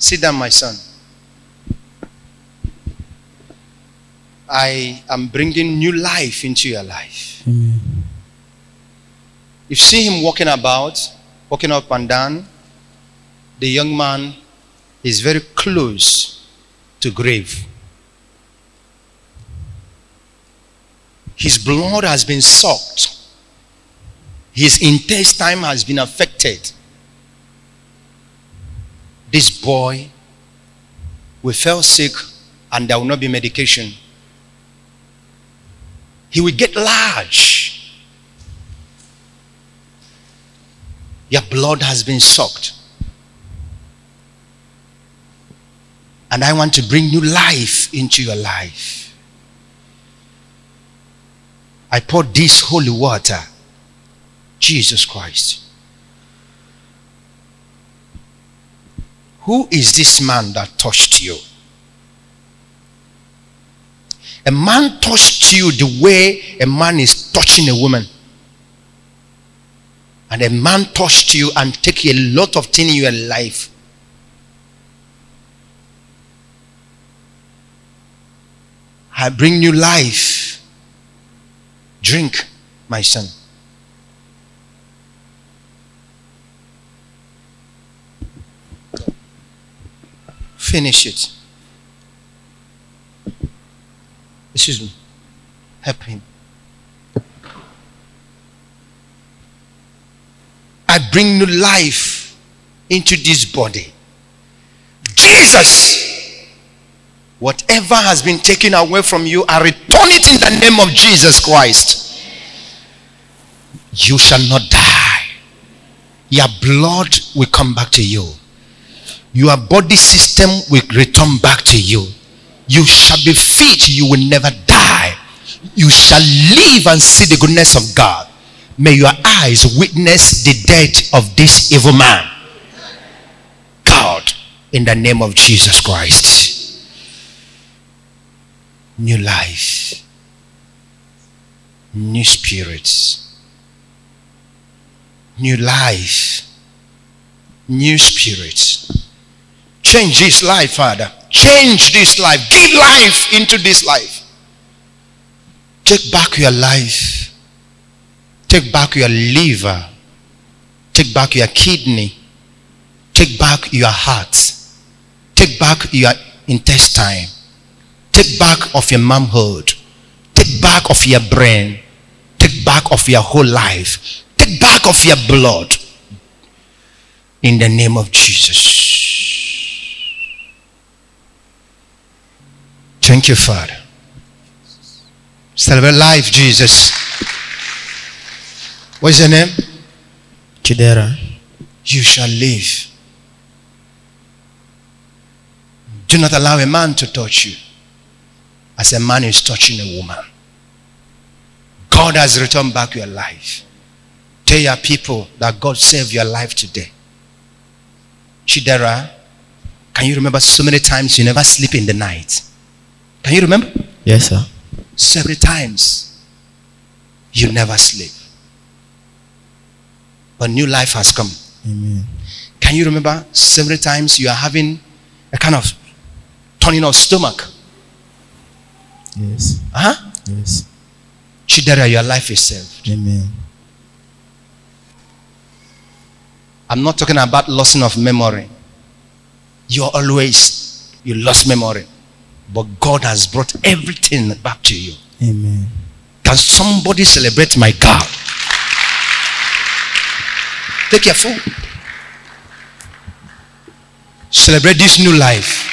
Sit down, my son. I am bringing new life into your life. Amen. You've seen him walking about, walking up and down. The young man is very close to grave. His blood has been sucked. His intestine has been affected. This boy will fell sick and there will not be medication. He will get large. Your blood has been sucked. And I want to bring new life into your life. I pour this holy water, Jesus Christ. Who is this man that touched you? A man touched you the way a man is touching a woman. And a man touched you and take a lot of things in your life. I bring you life. Drink, my son. Finish it. Excuse me. Help him. I bring new life into this body. Jesus! Whatever has been taken away from you, I return it in the name of Jesus Christ. You shall not die. Your blood will come back to you. Your body system will return back to you. You shall be fit. You will never die. You shall live and see the goodness of God. May your eyes witness the death of this evil man. God, in the name of Jesus Christ. New life, new spirits, new life, new spirits. Change this life, Father. Change this life. Give life into this life. Take back your life. Take back your liver. Take back your kidney. Take back your heart. Take back your intestine. Take back of your manhood. Take back of your brain. Take back of your whole life. Take back of your blood. In the name of Jesus. Thank you, Father. Celebrate life, Jesus. What's your name? Chidera. You shall live. Do not allow a man to touch you as a man is touching a woman. God has returned back your life. Tell your people that God saved your life today. Chidera, can you remember so many times you never sleep in the night? Can you remember? Yes, sir. Several times you never sleep. But new life has come. Amen. Can you remember several times you are having a kind of turning of stomach? Yes. Uh huh? Yes. Chidera, your life is saved. Amen. I'm not talking about losing of memory. You're always, you lost memory. But God has brought everything back to you. Amen. Can somebody celebrate my God? Take your phone. Celebrate this new life.